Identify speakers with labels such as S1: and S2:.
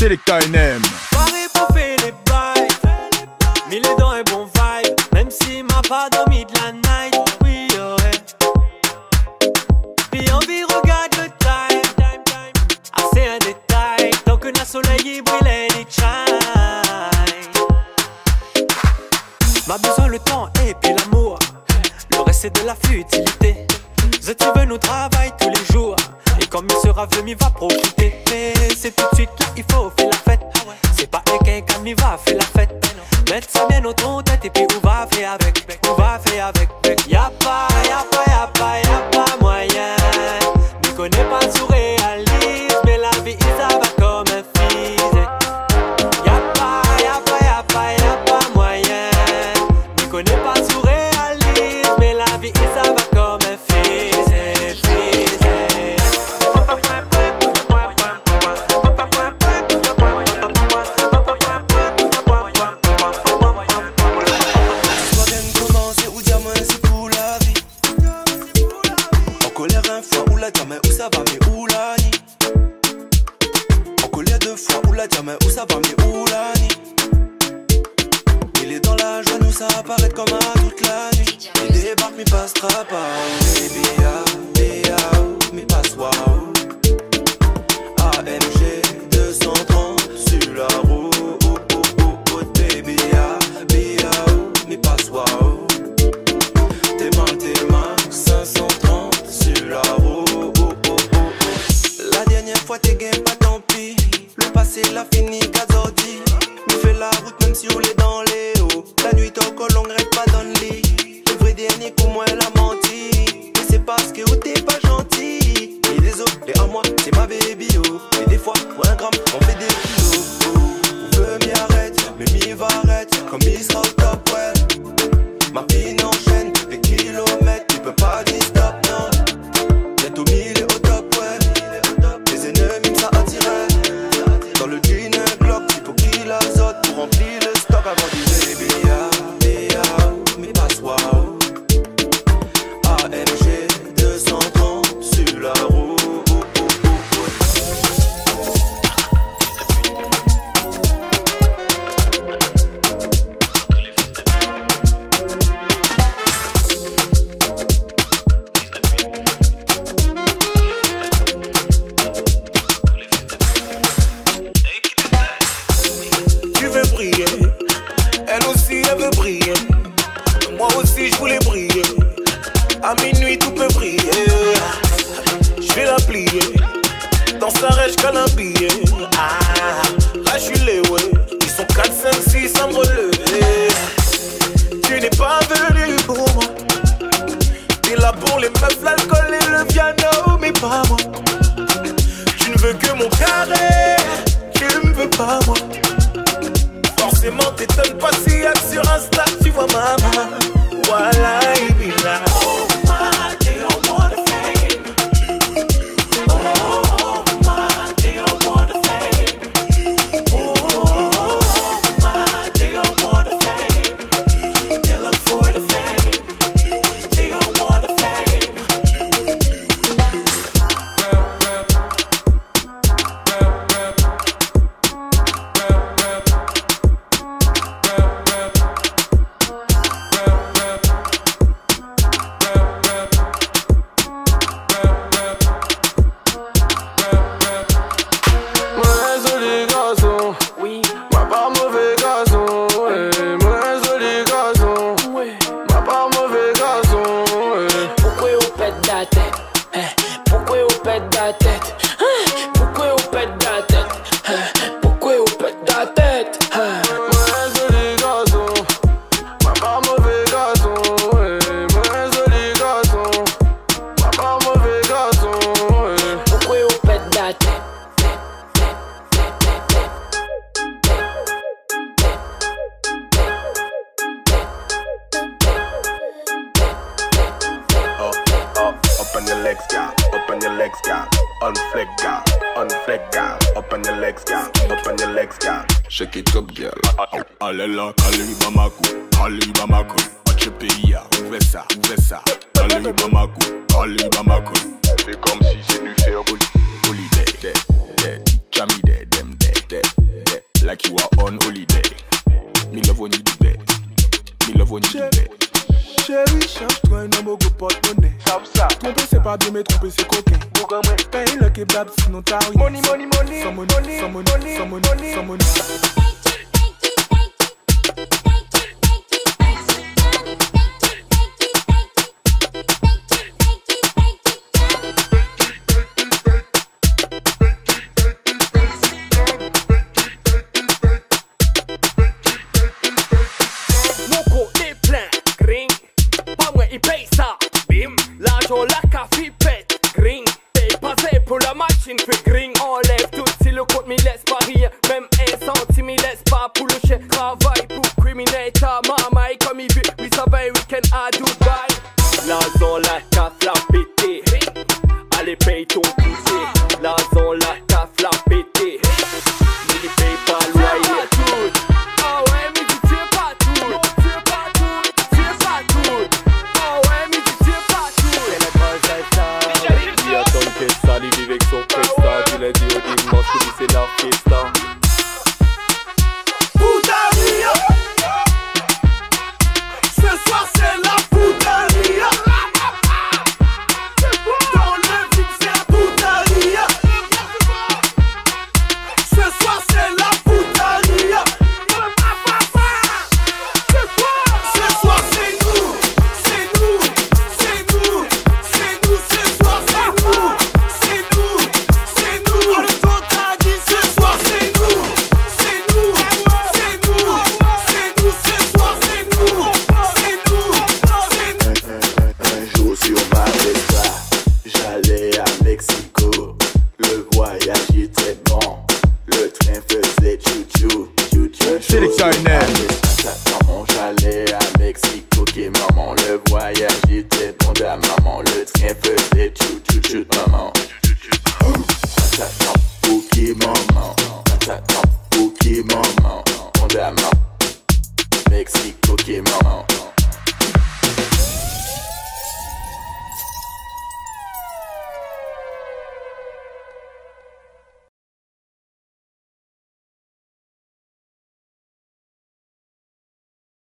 S1: Selecta NM.
S2: Et puis l'amour. Le reste c'est de la futilité. Tu veux nous travailler tous les jours. Et comme il sera venu, il va profiter.
S3: La dire mais où ça va mais où la nuit? Il est dans la joie nous ça apparaît comme à toute la nuit. Il débarque mais passera pas. Baby ah, Le passé l'a fini, Gazordi. Nous fait la route même si on est dans les hauts. La nuit au colon, pas dans le. Le vrai dernier coup, moi elle a menti. Mais c'est parce que t'es pas gentil. Et désolé à moi, c'est ma baby oh. Et des fois, pour un gramme, on fait des kilos. Oh. On veut m'y arrête, mais m'y va arrête. Comme il sera au top, ouais. Ma vie
S4: Dans sa rêche qu'elle a un billet. Ah, je suis les ouais. Ils sont 4, 5, 6 à me relever. Tu n'es pas venu pour moi. T'es là pour les meufs, l'alcool et le piano, mais pas moi. Tu ne veux que mon carré. Tu ne veux pas moi. Forcément t'étonnes pas si sur Insta tu vois maman Voilà
S5: Pourquoi on pète la tête? Hein? Pourquoi on pète la tête?
S4: legs, girl. Open your legs, girl. Unflick, fleck, girl. On girl. Open your legs, girl. Open your legs, girl. Shake it up, girl. Alela, kaliba maku, kaliba maku. Achepia, vessa, vessa. Kaliba maku, kaliba maku. C'est comme si c'est du faire Holiday,
S6: bully.
S4: Jammy dem. Like you are on holiday. Me love when you do that. Me love when you do that.
S7: Chéri, chanj-toi nan mou go porte-monnaie. Trompe se pa bie, me trompe se koken Paye le kebab, sinon ta ouye Money, money, money, money, money, money, money
S8: Sa, bim, lași-o la cafi pe green Te pase pula mașini pe green O leftuților cu mi le sparie. Mem e sau ți mi le spa pulușe Travai pu crimineta mama e comme il veut Oui ça va week-end à Dubaï La zone la caf la pitié Allez paye ton
S9: Mexico qui maman Le voyage était bon à maman. Le train faisait tout tout tout maman. Patata ok maman Patata ok maman Bon à maman. Mexico qui maman